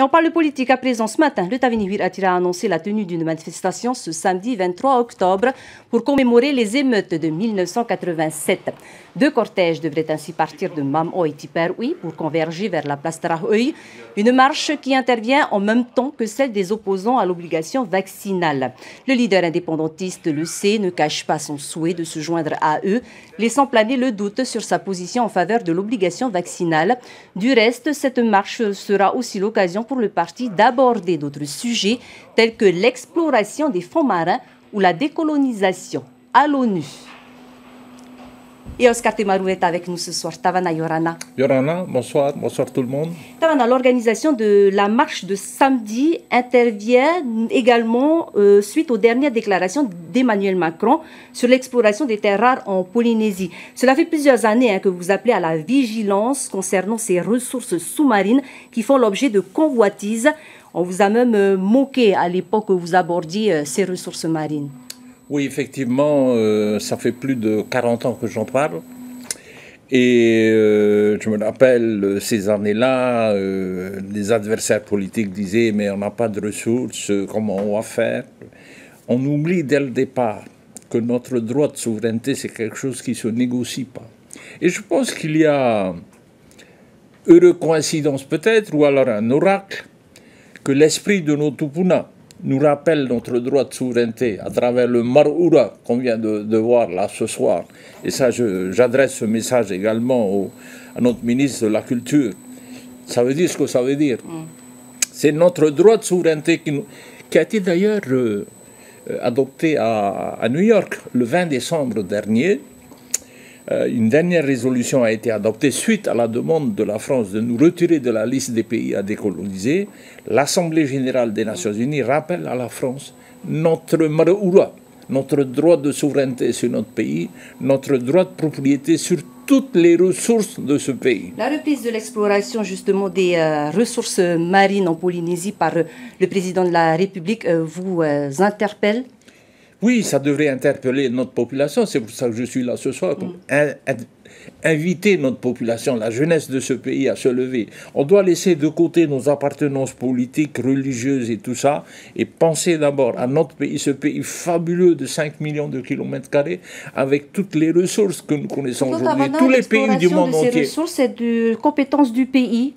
Et on parle politique à présent. Ce matin, le Tavinivir a annoncé la tenue d'une manifestation ce samedi 23 octobre pour commémorer les émeutes de 1987. Deux cortèges devraient ainsi partir de Mamou et Tiperoui pour converger vers la place Tarahoui, une marche qui intervient en même temps que celle des opposants à l'obligation vaccinale. Le leader indépendantiste, le C, ne cache pas son souhait de se joindre à eux, laissant planer le doute sur sa position en faveur de l'obligation vaccinale. Du reste, cette marche sera aussi l'occasion pour le parti d'aborder d'autres sujets tels que l'exploration des fonds marins ou la décolonisation à l'ONU. Et Oscar Temarou est avec nous ce soir. Tavana Yorana. Yorana, bonsoir, bonsoir tout le monde. Tavana, l'organisation de la marche de samedi intervient également euh, suite aux dernières déclarations d'Emmanuel Macron sur l'exploration des terres rares en Polynésie. Cela fait plusieurs années hein, que vous appelez à la vigilance concernant ces ressources sous-marines qui font l'objet de convoitises. On vous a même euh, moqué à l'époque où vous abordiez euh, ces ressources marines. Oui, effectivement, euh, ça fait plus de 40 ans que j'en parle. Et euh, je me rappelle euh, ces années-là, les adversaires politiques disaient mais on n'a pas de ressources, comment on va faire? On oublie dès le départ que notre droit de souveraineté, c'est quelque chose qui ne se négocie pas. Et je pense qu'il y a, heureuse coïncidence peut-être, ou alors un oracle, que l'esprit de nos Tupuna, nous rappelle notre droit de souveraineté à travers le Maroura qu'on vient de, voir là ce soir. Et ça, j'adresse ce message également à notre ministre de la Culture. Ça veut dire ce que ça veut dire. Mm. C'est notre droit de souveraineté qui, qui a été d'ailleurs euh, adopté à, à New York le 20 décembre dernier euh, une dernière résolution a été adoptée suite à la demande de la France de nous retirer de la liste des pays à décoloniser. L'Assemblée générale des Nations unies rappelle à la France notre notre droit de souveraineté sur notre pays, notre droit de propriété sur toutes les ressources de ce pays. La reprise de l'exploration justement des euh, ressources marines en Polynésie par euh, le président de la République vous interpelle oui, ça devrait interpeller notre population. C'est pour ça que je suis là ce soir. Pour mm. inviter notre population, la jeunesse de ce pays à se lever. On doit laisser de côté nos appartenances politiques, religieuses et tout ça, et penser d'abord à notre pays, ce pays fabuleux de 5 millions de kilomètres carrés, avec toutes les ressources que nous connaissons aujourd'hui. Tous les pays du monde entier. Ces ressources, c'est de compétences du pays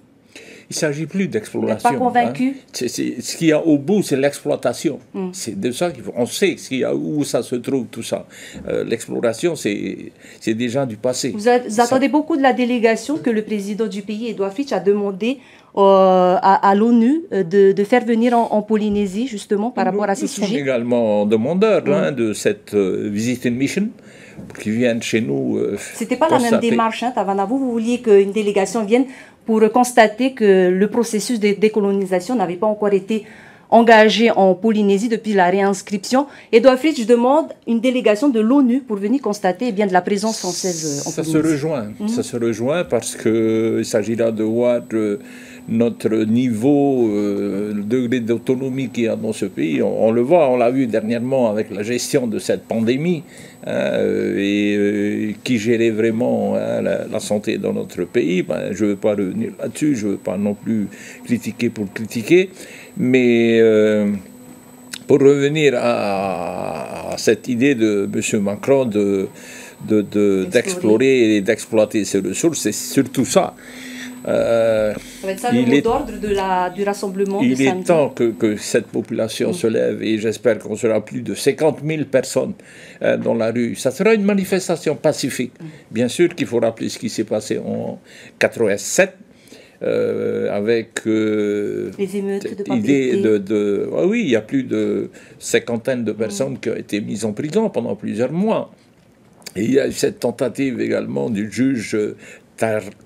il ne s'agit plus d'exploration. pas convaincu? Hein. Ce qu'il y a au bout, c'est l'exploitation. Hmm. C'est de ça qu'il faut. On sait ce y a, où ça se trouve, tout ça. Euh, l'exploration, c'est déjà du passé. Vous, attendez beaucoup de la délégation que le président du pays, Edouard Fitch, a demandé euh, à, l'ONU euh, de, faire venir en, Polynésie, justement, par rapport à ces sujets? Nous sommes également demandeurs hein, hmm. de cette visiting mission qui viennent chez nous. C'était pas la même démarche, hein, Tavana. Vous, vous vouliez qu'une délégation vienne pour constater que le processus de décolonisation n'avait pas encore été engagé en Polynésie depuis la réinscription. Edouard Fritsch demande une délégation de l'ONU pour venir constater eh bien, de la présence française en ça Se rejoint, mhm. Ça se rejoint parce qu'il s'agira de voir euh, notre niveau, euh, le degré d'autonomie qu'il y a dans ce pays. On, le voit, on l'a vu dernièrement avec la gestion de cette pandémie hein, euh, et qui gérait vraiment hein, la, santé dans notre pays. Ben, je ne veux pas revenir là-dessus, je ne veux pas non plus critiquer pour critiquer. Mais euh, pour revenir à, cette idée de M. Macron de, d'explorer et d'exploiter ces ressources, c'est surtout ça. Euh, ça va être ça le mot d'ordre du rassemblement Il est temps que, que, cette population mm. se lève et j'espère qu'on sera plus de 50 000 personnes euh, dans la rue. Ça sera une manifestation pacifique. Mm. Bien sûr qu'il faut rappeler ce qui s'est passé en 87 euh, avec euh, les émeutes de, de, ah oui, il y a plus de cinquantaine de personnes qui ont été mises en prison pendant plusieurs mois. Et il y a eu cette tentative également du juge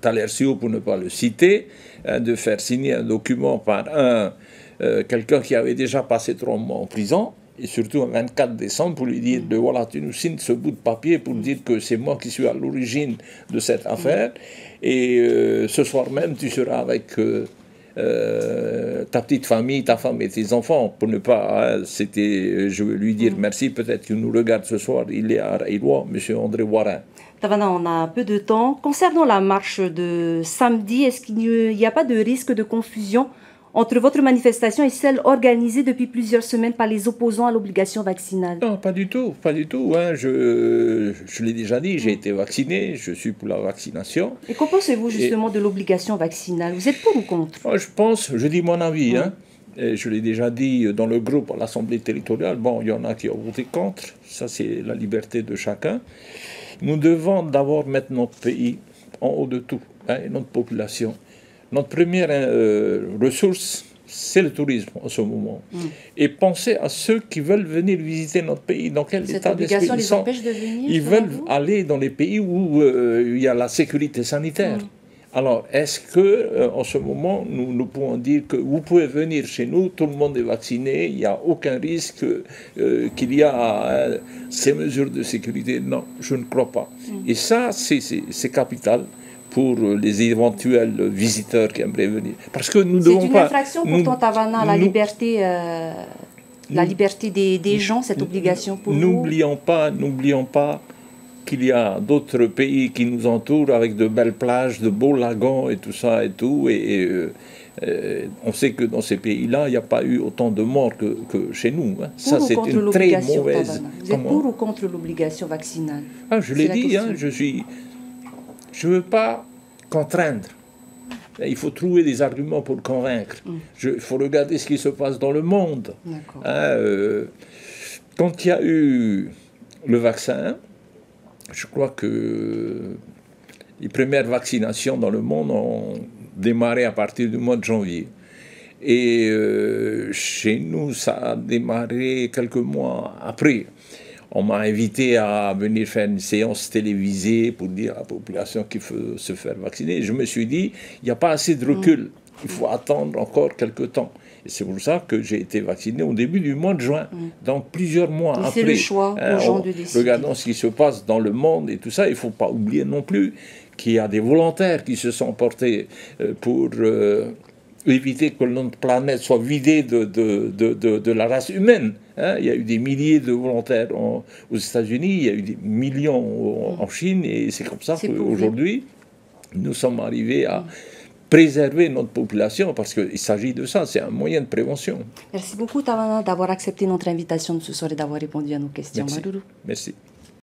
Talercio, pour ne pas le citer, hein, de faire signer un document par un euh, quelqu'un qui avait déjà passé trois mois en prison et surtout un 24 décembre pour lui dire de voilà, tu nous signes ce bout de papier pour dire que c'est moi qui suis à l'origine de cette affaire. Et euh, ce soir même, tu seras avec euh, euh, ta petite famille, ta femme et tes enfants. Pour ne pas, hein, c'était, je veux lui dire mm. merci, peut-être qu'il nous regarde ce soir. Il est à Raïlois, M. André Warin. Tavana, on a un peu de temps. Concernant la marche de samedi, est-ce qu'il n'y a pas de risque de confusion entre votre manifestation et celle organisée depuis plusieurs semaines par les opposants à l'obligation vaccinale Non, pas du tout, pas du tout. Hein. Je, je l'ai déjà dit, j'ai été vacciné, je suis pour la vaccination. Et qu'en pensez-vous justement de l'obligation vaccinale? Vous êtes pour ou contre? Je pense, je dis mon avis, hein. je l'ai déjà dit dans le groupe à l'Assemblée territoriale, bon, il y en a qui ont voté contre, ça c'est la liberté de chacun. Nous devons d'abord mettre notre pays en haut de tout, hein, notre population. Notre première euh, ressource, c'est le tourisme en ce moment. Mm. Et penser à ceux qui veulent venir visiter notre pays. Dans quel état d'esprit ils sont de venir, Ils veulent aller dans les pays où euh, il y a la sécurité sanitaire. Mm. Alors, est-ce que euh, en ce moment, nous, nous, pouvons dire que vous pouvez venir chez nous, tout le monde est vacciné, il n'y a aucun risque qu'il y a ces mesures de sécurité? Non, je ne crois pas. Mm. Et ça, c'est capital pour les éventuels visiteurs qui aimeraient venir. Parce que nous devons pas... C'est une infraction pourtant, Tavana, la liberté, euh, la liberté des, des, gens, cette obligation pour nous N'oublions pas, n'oublions pas qu'il y a d'autres pays qui nous entourent avec de belles plages, de beaux lagons et tout ça et tout. Et, euh, euh, on sait que dans ces pays-là, il n'y a pas eu autant de morts que, que chez nous. Hein. Ça, c'est une très mauvaise. Vous êtes pour ou contre l'obligation vaccinale? Ah, Je l'ai dit, hein, je suis je ne veux pas contraindre. Il faut trouver des arguments pour convaincre. Mm. il faut regarder ce qui se passe dans le monde. Hein, euh, quand il y a eu le vaccin, je crois que les premières vaccinations dans le monde ont démarré à partir du mois de janvier. Et euh, chez nous, ça a démarré quelques mois après on m'a invité à venir faire une séance télévisée pour dire à la population qu'il faut se faire vacciner. je me suis dit, il n'y a pas assez de recul. Mm. Il faut attendre encore quelques temps. Et c'est pour ça que j'ai été vacciné au début du mois de juin, mm. donc plusieurs mois après. C'est le choix hein, gens de décider. Regardons ce qui se passe dans le monde et tout ça. Il ne faut pas oublier non plus qu'il y a des volontaires qui se sont portés euh, pour euh, éviter que notre planète soit vidée de, de, de, de la race humaine. Hein. il y a eu des milliers de volontaires aux États-Unis, il y a eu des millions en, Chine, et c'est comme ça qu'aujourd'hui, nous sommes arrivés à préserver notre population, parce qu'il s'agit de ça, c'est un moyen de prévention. Merci beaucoup, Tavana, d'avoir accepté notre invitation de ce soir et d'avoir répondu à nos questions. Merci.